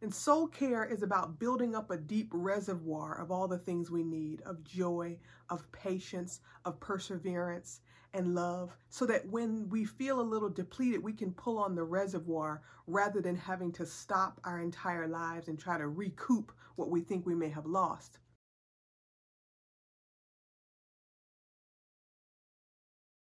And soul care is about building up a deep reservoir of all the things we need of joy, of patience, of perseverance, and love, so that when we feel a little depleted, we can pull on the reservoir rather than having to stop our entire lives and try to recoup what we think we may have lost.